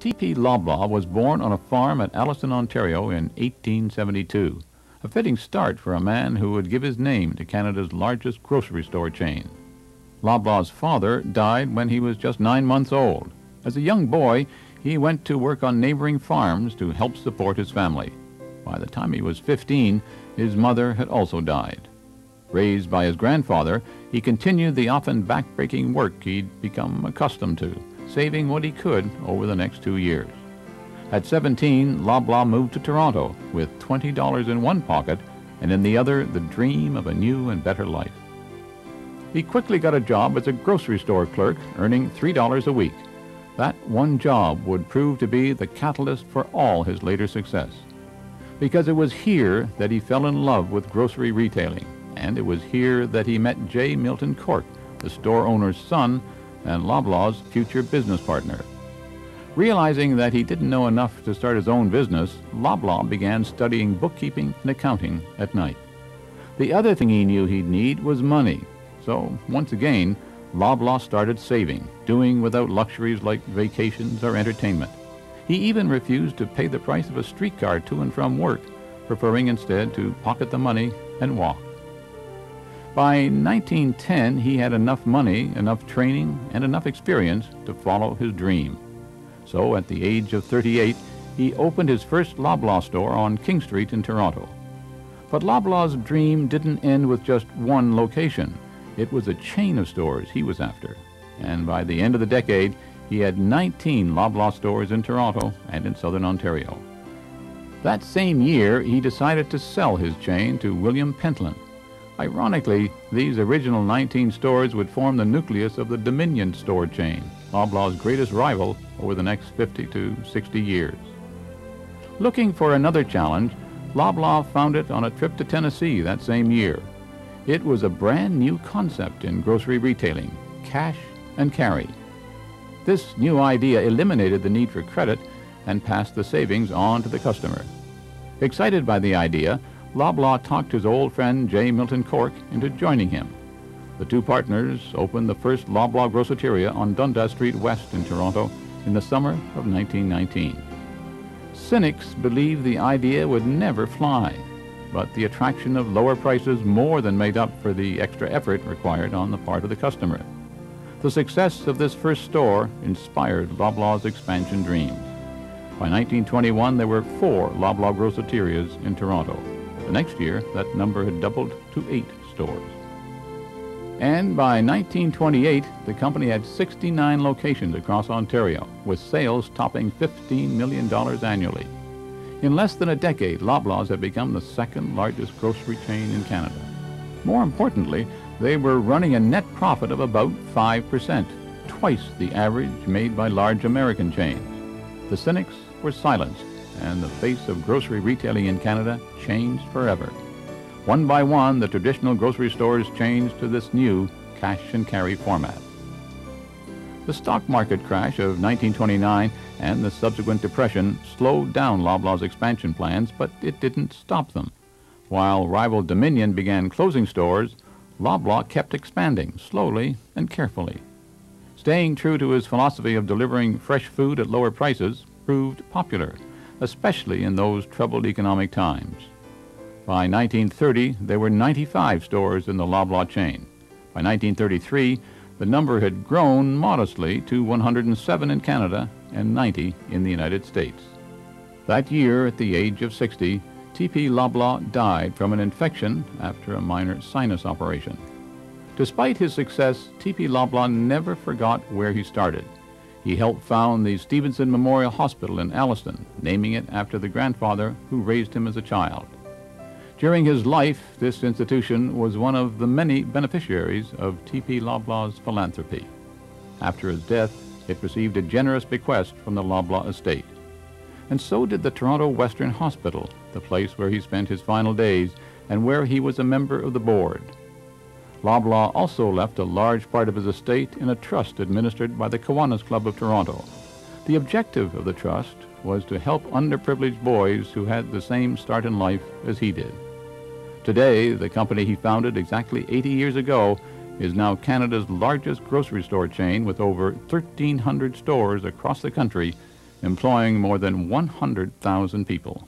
T.P. Loblaw was born on a farm at Alliston, Ontario in 1872, a fitting start for a man who would give his name to Canada's largest grocery store chain. Loblaw's father died when he was just nine months old. As a young boy, he went to work on neighboring farms to help support his family. By the time he was 15, his mother had also died. Raised by his grandfather, he continued the often backbreaking work he'd become accustomed to, saving what he could over the next two years. At 17, Loblaw moved to Toronto with $20 in one pocket and in the other the dream of a new and better life. He quickly got a job as a grocery store clerk, earning $3 a week. That one job would prove to be the catalyst for all his later success. Because it was here that he fell in love with grocery retailing, and it was here that he met J. Milton Cork, the store owner's son and Loblaw's future business partner. Realizing that he didn't know enough to start his own business, Loblaw began studying bookkeeping and accounting at night. The other thing he knew he'd need was money, so once again, Loblaw started saving, doing without luxuries like vacations or entertainment. He even refused to pay the price of a streetcar to and from work, preferring instead to pocket the money and walk. By 1910, he had enough money, enough training, and enough experience to follow his dream. So at the age of 38, he opened his first Loblaw store on King Street in Toronto. But Loblaw's dream didn't end with just one location. It was a chain of stores he was after. And by the end of the decade, he had 19 Loblaw stores in Toronto and in southern Ontario. That same year, he decided to sell his chain to William Pentland. Ironically, these original 19 stores would form the nucleus of the Dominion store chain, Loblaw's greatest rival over the next 50 to 60 years. Looking for another challenge, Loblaw found it on a trip to Tennessee that same year. It was a brand new concept in grocery retailing, cash and carry. This new idea eliminated the need for credit and passed the savings on to the customer. Excited by the idea, Loblaw talked his old friend J. Milton Cork into joining him. The two partners opened the first Loblaw Groceteria on Dundas Street West in Toronto in the summer of 1919. Cynics believed the idea would never fly but the attraction of lower prices more than made up for the extra effort required on the part of the customer. The success of this first store inspired Loblaw's expansion dreams. By 1921, there were four Loblaw Groceterias in Toronto. The next year, that number had doubled to eight stores. And by 1928, the company had 69 locations across Ontario, with sales topping $15 million annually. In less than a decade, Loblaws had become the second largest grocery chain in Canada. More importantly, they were running a net profit of about 5%, twice the average made by large American chains. The cynics were silenced, and the face of grocery retailing in Canada changed forever. One by one, the traditional grocery stores changed to this new cash and carry format. The stock market crash of 1929 and the subsequent depression slowed down Loblaw's expansion plans, but it didn't stop them. While rival Dominion began closing stores, Loblaw kept expanding slowly and carefully. Staying true to his philosophy of delivering fresh food at lower prices proved popular, especially in those troubled economic times. By 1930, there were 95 stores in the Loblaw chain. By 1933, the number had grown modestly to 107 in Canada and 90 in the United States. That year, at the age of 60, T.P. Loblaw died from an infection after a minor sinus operation. Despite his success, T.P. Loblaw never forgot where he started. He helped found the Stevenson Memorial Hospital in Alliston, naming it after the grandfather who raised him as a child. During his life, this institution was one of the many beneficiaries of T.P. Loblaw's philanthropy. After his death, it received a generous bequest from the Loblaw estate. And so did the Toronto Western Hospital, the place where he spent his final days and where he was a member of the board. Loblaw also left a large part of his estate in a trust administered by the Kiwanis Club of Toronto. The objective of the trust was to help underprivileged boys who had the same start in life as he did. Today, the company he founded exactly 80 years ago is now Canada's largest grocery store chain with over 1,300 stores across the country employing more than 100,000 people.